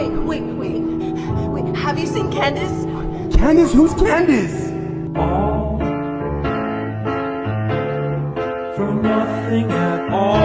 Wait, wait, wait. Wait, have you seen Candace? Candace? Who's Candace? all for nothing at all.